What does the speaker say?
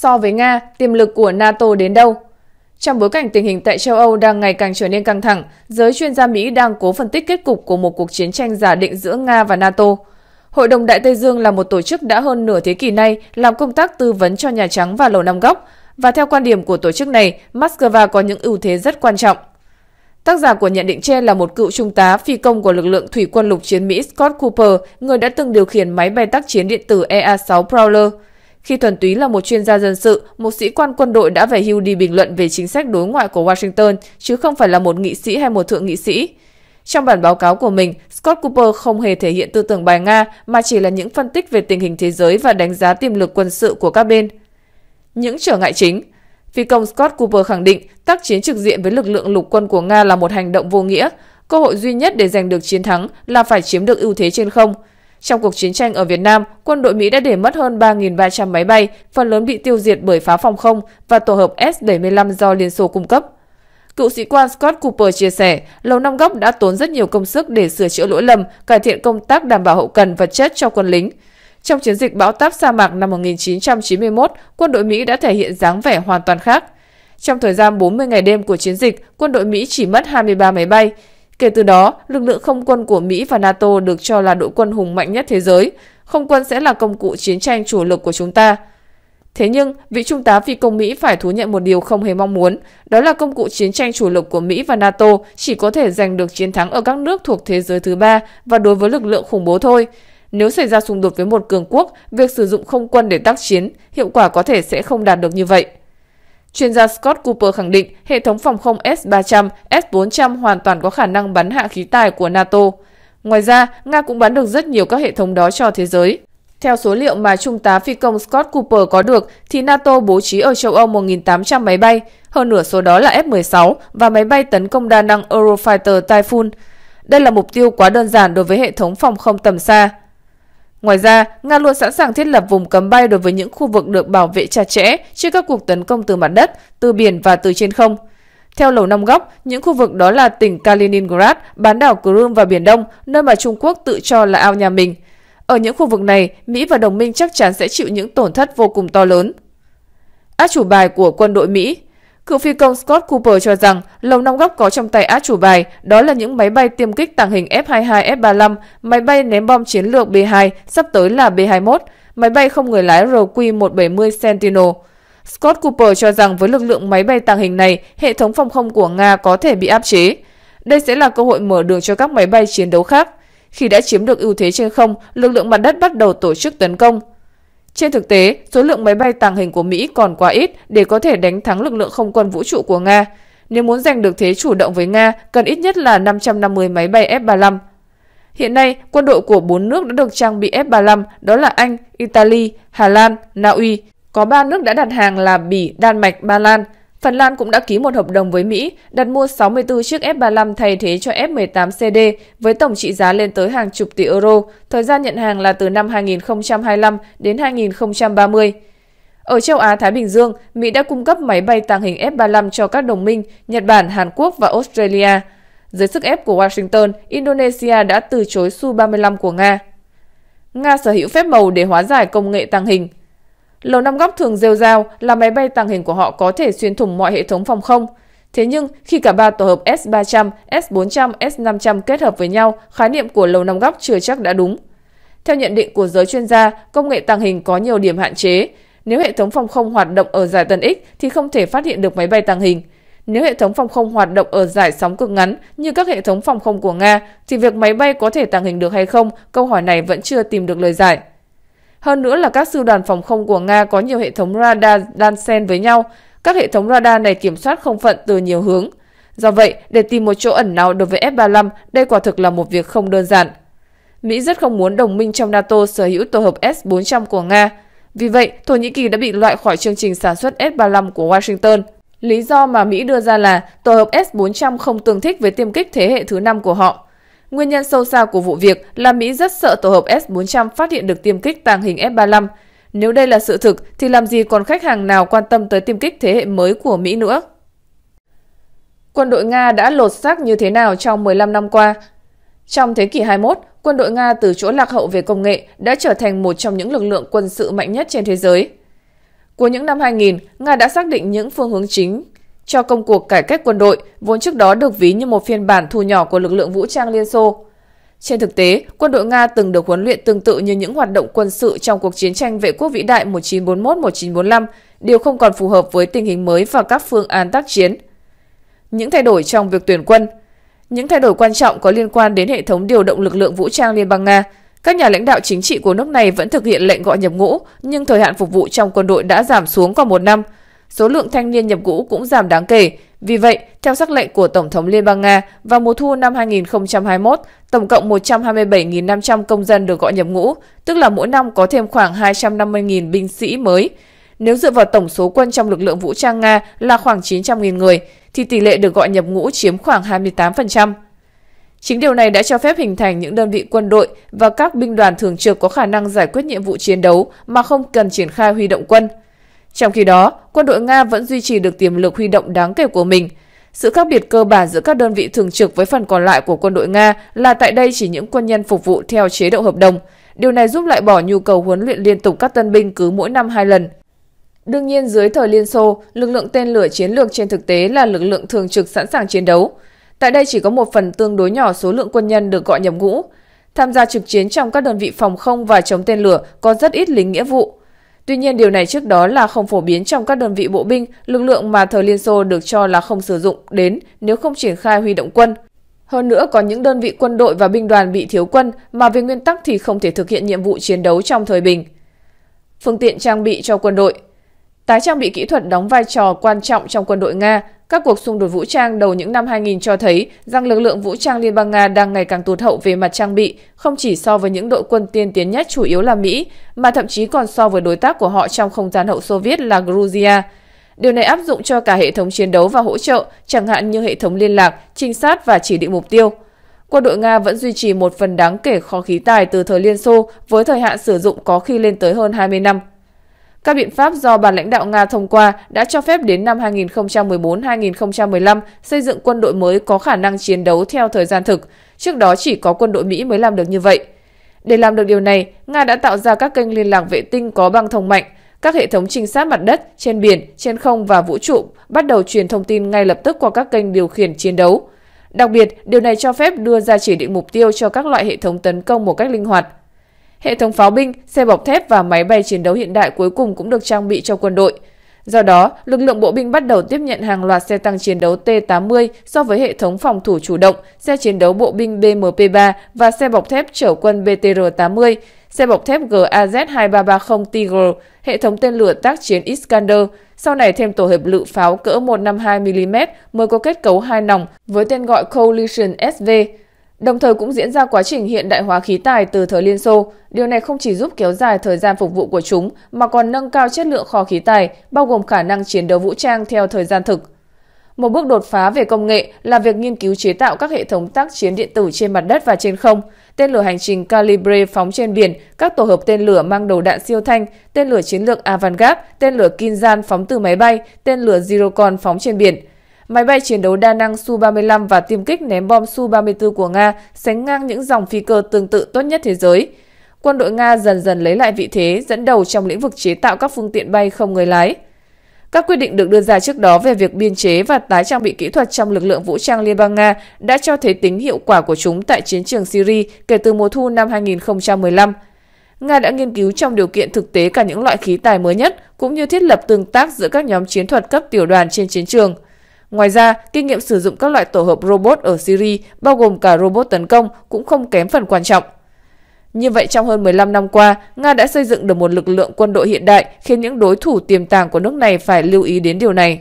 So với Nga, tiềm lực của NATO đến đâu? Trong bối cảnh tình hình tại châu Âu đang ngày càng trở nên căng thẳng, giới chuyên gia Mỹ đang cố phân tích kết cục của một cuộc chiến tranh giả định giữa Nga và NATO. Hội đồng Đại Tây Dương là một tổ chức đã hơn nửa thế kỷ nay làm công tác tư vấn cho Nhà Trắng và Lầu Năm Góc, và theo quan điểm của tổ chức này, Moscow có những ưu thế rất quan trọng. Tác giả của nhận định trên là một cựu trung tá phi công của lực lượng thủy quân lục chiến Mỹ Scott Cooper, người đã từng điều khiển máy bay tác chiến điện tử EA-6 Prowler. Khi thuần túy là một chuyên gia dân sự, một sĩ quan quân đội đã về hưu đi bình luận về chính sách đối ngoại của Washington, chứ không phải là một nghị sĩ hay một thượng nghị sĩ. Trong bản báo cáo của mình, Scott Cooper không hề thể hiện tư tưởng bài Nga mà chỉ là những phân tích về tình hình thế giới và đánh giá tiềm lực quân sự của các bên. Những trở ngại chính Phi công Scott Cooper khẳng định tác chiến trực diện với lực lượng lục quân của Nga là một hành động vô nghĩa. Cơ hội duy nhất để giành được chiến thắng là phải chiếm được ưu thế trên không. Trong cuộc chiến tranh ở Việt Nam, quân đội Mỹ đã để mất hơn 3.300 máy bay, phần lớn bị tiêu diệt bởi phá phòng không và tổ hợp S-75 do Liên Xô cung cấp. Cựu sĩ quan Scott Cooper chia sẻ, Lầu Năm Góc đã tốn rất nhiều công sức để sửa chữa lỗi lầm, cải thiện công tác đảm bảo hậu cần vật chất cho quân lính. Trong chiến dịch bão táp sa mạc năm 1991, quân đội Mỹ đã thể hiện dáng vẻ hoàn toàn khác. Trong thời gian 40 ngày đêm của chiến dịch, quân đội Mỹ chỉ mất 23 máy bay. Kể từ đó, lực lượng không quân của Mỹ và NATO được cho là đội quân hùng mạnh nhất thế giới. Không quân sẽ là công cụ chiến tranh chủ lực của chúng ta. Thế nhưng, vị trung tá phi công Mỹ phải thú nhận một điều không hề mong muốn, đó là công cụ chiến tranh chủ lực của Mỹ và NATO chỉ có thể giành được chiến thắng ở các nước thuộc thế giới thứ ba và đối với lực lượng khủng bố thôi. Nếu xảy ra xung đột với một cường quốc, việc sử dụng không quân để tác chiến, hiệu quả có thể sẽ không đạt được như vậy. Chuyên gia Scott Cooper khẳng định hệ thống phòng không S-300, S-400 hoàn toàn có khả năng bắn hạ khí tài của NATO. Ngoài ra, Nga cũng bắn được rất nhiều các hệ thống đó cho thế giới. Theo số liệu mà Trung tá phi công Scott Cooper có được, thì NATO bố trí ở châu Âu 1.800 máy bay, hơn nửa số đó là F-16 và máy bay tấn công đa năng Eurofighter Typhoon. Đây là mục tiêu quá đơn giản đối với hệ thống phòng không tầm xa. Ngoài ra, Nga luôn sẵn sàng thiết lập vùng cấm bay đối với những khu vực được bảo vệ chặt chẽ trước các cuộc tấn công từ mặt đất, từ biển và từ trên không. Theo Lầu Năm Góc, những khu vực đó là tỉnh Kaliningrad, bán đảo Crimea và Biển Đông, nơi mà Trung Quốc tự cho là ao nhà mình. Ở những khu vực này, Mỹ và đồng minh chắc chắn sẽ chịu những tổn thất vô cùng to lớn. Át chủ bài của quân đội Mỹ Cựu phi công Scott Cooper cho rằng Lầu Năm Góc có trong tay át chủ bài, đó là những máy bay tiêm kích tàng hình F-22, F-35, máy bay ném bom chiến lược B-2, sắp tới là B-21, máy bay không người lái RQ-170 Sentinel. Scott Cooper cho rằng với lực lượng máy bay tàng hình này, hệ thống phòng không của Nga có thể bị áp chế. Đây sẽ là cơ hội mở đường cho các máy bay chiến đấu khác. Khi đã chiếm được ưu thế trên không, lực lượng mặt đất bắt đầu tổ chức tấn công. Trên thực tế, số lượng máy bay tàng hình của Mỹ còn quá ít để có thể đánh thắng lực lượng không quân vũ trụ của Nga. Nếu muốn giành được thế chủ động với Nga, cần ít nhất là 550 máy bay F-35. Hiện nay, quân đội của bốn nước đã được trang bị F-35, đó là Anh, Italy, Hà Lan, Na Uy. Có ba nước đã đặt hàng là Bỉ, Đan Mạch, Ba Lan. Phần Lan cũng đã ký một hợp đồng với Mỹ, đặt mua 64 chiếc F-35 thay thế cho F-18CD với tổng trị giá lên tới hàng chục tỷ euro, thời gian nhận hàng là từ năm 2025 đến 2030. Ở châu Á-Thái Bình Dương, Mỹ đã cung cấp máy bay tàng hình F-35 cho các đồng minh Nhật Bản, Hàn Quốc và Australia. Dưới sức ép của Washington, Indonesia đã từ chối Su-35 của Nga. Nga sở hữu phép màu để hóa giải công nghệ tàng hình. Lầu Năm Góc thường rêu rao là máy bay tàng hình của họ có thể xuyên thủng mọi hệ thống phòng không. Thế nhưng, khi cả ba tổ hợp S-300, S-400, S-500 kết hợp với nhau, khái niệm của Lầu Năm Góc chưa chắc đã đúng. Theo nhận định của giới chuyên gia, công nghệ tàng hình có nhiều điểm hạn chế. Nếu hệ thống phòng không hoạt động ở giải tần X thì không thể phát hiện được máy bay tàng hình. Nếu hệ thống phòng không hoạt động ở giải sóng cực ngắn như các hệ thống phòng không của Nga thì việc máy bay có thể tàng hình được hay không, câu hỏi này vẫn chưa tìm được lời giải. Hơn nữa là các sư đoàn phòng không của Nga có nhiều hệ thống radar đan xen với nhau. Các hệ thống radar này kiểm soát không phận từ nhiều hướng. Do vậy, để tìm một chỗ ẩn náu đối với F-35, đây quả thực là một việc không đơn giản. Mỹ rất không muốn đồng minh trong NATO sở hữu tổ hợp S-400 của Nga. Vì vậy, Thổ Nhĩ Kỳ đã bị loại khỏi chương trình sản xuất S-35 của Washington. Lý do mà Mỹ đưa ra là tổ hợp S-400 không tương thích với tiêm kích thế hệ thứ 5 của họ. Nguyên nhân sâu xa của vụ việc là Mỹ rất sợ tổ hợp S-400 phát hiện được tiêm kích tàng hình F-35. Nếu đây là sự thực thì làm gì còn khách hàng nào quan tâm tới tiêm kích thế hệ mới của Mỹ nữa? Quân đội Nga đã lột xác như thế nào trong 15 năm qua? Trong thế kỷ 21, quân đội Nga từ chỗ lạc hậu về công nghệ đã trở thành một trong những lực lượng quân sự mạnh nhất trên thế giới. Cuối những năm 2000, Nga đã xác định những phương hướng chính cho công cuộc cải cách quân đội, vốn trước đó được ví như một phiên bản thu nhỏ của lực lượng vũ trang Liên Xô. Trên thực tế, quân đội Nga từng được huấn luyện tương tự như những hoạt động quân sự trong cuộc chiến tranh vệ quốc vĩ đại 1941-1945, điều không còn phù hợp với tình hình mới và các phương án tác chiến. Những thay đổi trong việc tuyển quân Những thay đổi quan trọng có liên quan đến hệ thống điều động lực lượng vũ trang Liên bang Nga. Các nhà lãnh đạo chính trị của nước này vẫn thực hiện lệnh gọi nhập ngũ, nhưng thời hạn phục vụ trong quân đội đã giảm xuống còn một năm – số lượng thanh niên nhập ngũ cũng giảm đáng kể. Vì vậy, theo sắc lệnh của Tổng thống Liên bang Nga, vào mùa thu năm 2021, tổng cộng 127.500 công dân được gọi nhập ngũ, tức là mỗi năm có thêm khoảng 250.000 binh sĩ mới. Nếu dựa vào tổng số quân trong lực lượng vũ trang Nga là khoảng 900.000 người, thì tỷ lệ được gọi nhập ngũ chiếm khoảng 28%. Chính điều này đã cho phép hình thành những đơn vị quân đội và các binh đoàn thường trực có khả năng giải quyết nhiệm vụ chiến đấu mà không cần triển khai huy động quân. Trong khi đó, quân đội Nga vẫn duy trì được tiềm lực huy động đáng kể của mình. Sự khác biệt cơ bản giữa các đơn vị thường trực với phần còn lại của quân đội Nga là tại đây chỉ những quân nhân phục vụ theo chế độ hợp đồng. Điều này giúp lại bỏ nhu cầu huấn luyện liên tục các tân binh cứ mỗi năm hai lần. Đương nhiên dưới thời Liên Xô, lực lượng tên lửa chiến lược trên thực tế là lực lượng thường trực sẵn sàng chiến đấu. Tại đây chỉ có một phần tương đối nhỏ số lượng quân nhân được gọi nhập ngũ. Tham gia trực chiến trong các đơn vị phòng không và chống tên lửa có rất ít lính nghĩa vụ. Tuy nhiên điều này trước đó là không phổ biến trong các đơn vị bộ binh, lực lượng mà thời Liên Xô được cho là không sử dụng đến nếu không triển khai huy động quân. Hơn nữa có những đơn vị quân đội và binh đoàn bị thiếu quân mà về nguyên tắc thì không thể thực hiện nhiệm vụ chiến đấu trong thời bình. Phương tiện trang bị cho quân đội Tái trang bị kỹ thuật đóng vai trò quan trọng trong quân đội Nga. Các cuộc xung đột vũ trang đầu những năm 2000 cho thấy rằng lực lượng vũ trang Liên bang Nga đang ngày càng tụt hậu về mặt trang bị, không chỉ so với những đội quân tiên tiến nhất chủ yếu là Mỹ, mà thậm chí còn so với đối tác của họ trong không gian hậu Xô Viết là Georgia. Điều này áp dụng cho cả hệ thống chiến đấu và hỗ trợ, chẳng hạn như hệ thống liên lạc, trinh sát và chỉ định mục tiêu. Quân đội Nga vẫn duy trì một phần đáng kể kho khí tài từ thời Liên Xô với thời hạn sử dụng có khi lên tới hơn 20 năm. Các biện pháp do ban lãnh đạo Nga thông qua đã cho phép đến năm 2014-2015 xây dựng quân đội mới có khả năng chiến đấu theo thời gian thực. Trước đó chỉ có quân đội Mỹ mới làm được như vậy. Để làm được điều này, Nga đã tạo ra các kênh liên lạc vệ tinh có băng thông mạnh, các hệ thống trinh sát mặt đất, trên biển, trên không và vũ trụ bắt đầu truyền thông tin ngay lập tức qua các kênh điều khiển chiến đấu. Đặc biệt, điều này cho phép đưa ra chỉ định mục tiêu cho các loại hệ thống tấn công một cách linh hoạt. Hệ thống pháo binh, xe bọc thép và máy bay chiến đấu hiện đại cuối cùng cũng được trang bị cho quân đội. Do đó, lực lượng bộ binh bắt đầu tiếp nhận hàng loạt xe tăng chiến đấu T-80 so với hệ thống phòng thủ chủ động, xe chiến đấu bộ binh BMP-3 và xe bọc thép chở quân BTR-80, xe bọc thép GAZ-2330 Tigre, hệ thống tên lửa tác chiến Iskander, sau này thêm tổ hợp lựu pháo cỡ 152mm mới có kết cấu hai nòng với tên gọi Coalition SV. Đồng thời cũng diễn ra quá trình hiện đại hóa khí tài từ thời Liên Xô. Điều này không chỉ giúp kéo dài thời gian phục vụ của chúng mà còn nâng cao chất lượng kho khí tài, bao gồm khả năng chiến đấu vũ trang theo thời gian thực. Một bước đột phá về công nghệ là việc nghiên cứu chế tạo các hệ thống tác chiến điện tử trên mặt đất và trên không, tên lửa hành trình Calibre phóng trên biển, các tổ hợp tên lửa mang đầu đạn siêu thanh, tên lửa chiến lược Avangard, tên lửa Kinzhan phóng từ máy bay, tên lửa Zircon phóng trên biển – Máy bay chiến đấu đa năng Su-35 và tiêm kích ném bom Su-34 của Nga sánh ngang những dòng phi cơ tương tự tốt nhất thế giới. Quân đội Nga dần dần lấy lại vị thế, dẫn đầu trong lĩnh vực chế tạo các phương tiện bay không người lái. Các quyết định được đưa ra trước đó về việc biên chế và tái trang bị kỹ thuật trong lực lượng vũ trang Liên bang Nga đã cho thấy tính hiệu quả của chúng tại chiến trường Syria kể từ mùa thu năm 2015. Nga đã nghiên cứu trong điều kiện thực tế cả những loại khí tài mới nhất, cũng như thiết lập tương tác giữa các nhóm chiến thuật cấp tiểu đoàn trên chiến trường – Ngoài ra, kinh nghiệm sử dụng các loại tổ hợp robot ở Syria, bao gồm cả robot tấn công, cũng không kém phần quan trọng. Như vậy, trong hơn 15 năm qua, Nga đã xây dựng được một lực lượng quân đội hiện đại, khiến những đối thủ tiềm tàng của nước này phải lưu ý đến điều này.